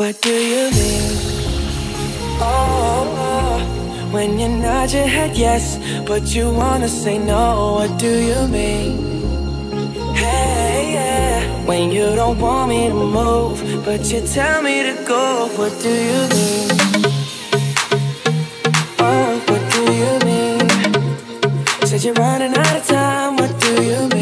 What do you mean? Oh, when you nod your head yes, but you wanna say no. What do you mean? Hey, yeah. When you don't want me to move, but you tell me to go. What do you mean? Oh, what do you mean? Said you're running out of time. What do you mean?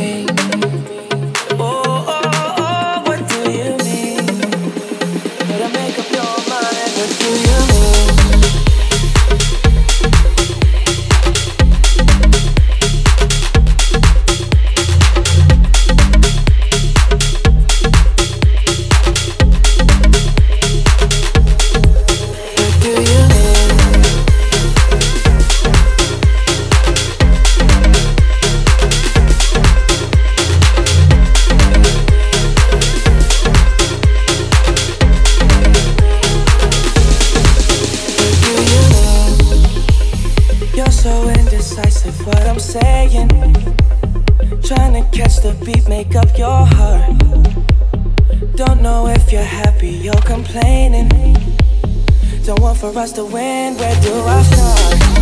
What I'm saying. Trying to catch the beat, make up your heart. Don't know if you're happy or complaining. Don't want for us to win, where do I start?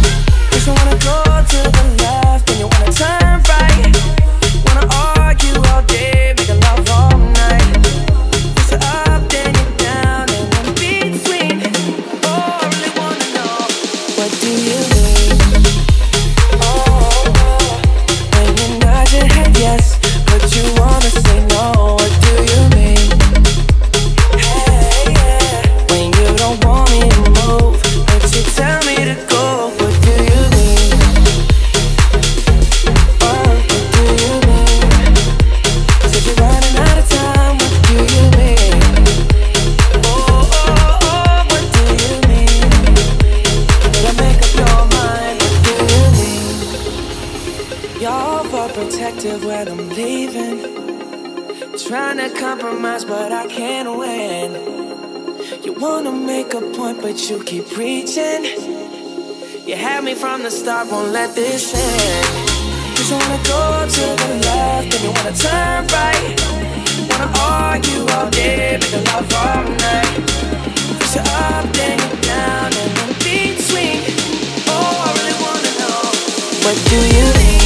protective when I'm leaving. Trying to compromise, but I can't win. You wanna make a point, but you keep preaching. You had me from the start, won't let this end. Cause you wanna go to the left, and you wanna turn right. Wanna argue all day, make love all night. Push you up, then you're down, and in between. Oh, I really wanna know what do you think?